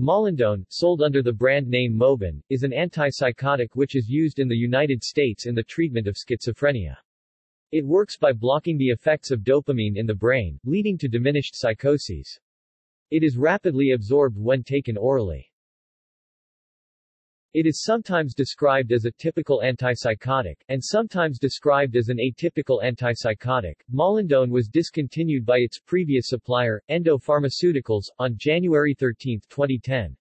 Molindone, sold under the brand name Moban, is an antipsychotic which is used in the United States in the treatment of schizophrenia. It works by blocking the effects of dopamine in the brain, leading to diminished psychoses. It is rapidly absorbed when taken orally. It is sometimes described as a typical antipsychotic, and sometimes described as an atypical antipsychotic. Molindone was discontinued by its previous supplier, Endo Pharmaceuticals, on January 13, 2010.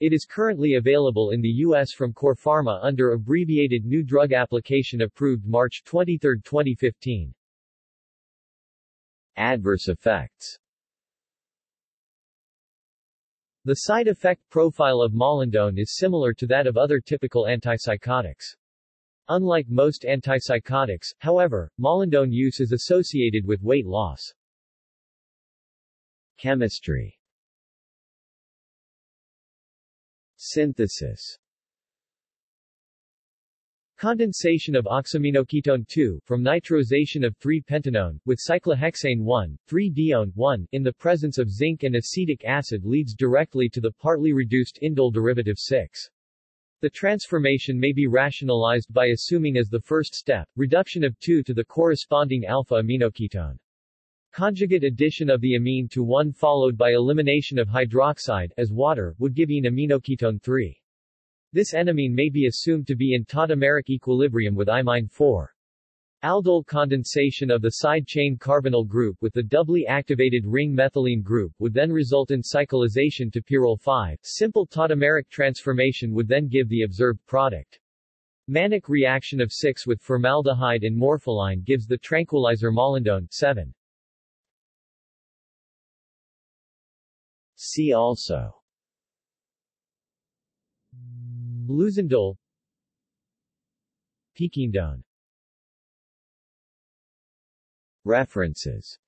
It is currently available in the U.S. from CorePharma under abbreviated New Drug Application approved March 23, 2015. Adverse effects the side effect profile of molindone is similar to that of other typical antipsychotics. Unlike most antipsychotics, however, molindone use is associated with weight loss. Chemistry Synthesis Condensation of oximinoketone 2, from nitrosation of 3-pentanone, with cyclohexane 1, 3-dione 1, in the presence of zinc and acetic acid leads directly to the partly reduced indole derivative 6. The transformation may be rationalized by assuming as the first step, reduction of 2 to the corresponding alpha-aminoketone. Conjugate addition of the amine to 1 followed by elimination of hydroxide as water would give enaminoketone 3. This enamine may be assumed to be in tautomeric equilibrium with imine 4. Aldol condensation of the side chain carbonyl group with the doubly activated ring methylene group would then result in cyclization to pyrrole 5. Simple tautomeric transformation would then give the observed product. Mannich reaction of 6 with formaldehyde and morpholine gives the tranquilizer molindone 7. See also Luzindole Piquindone References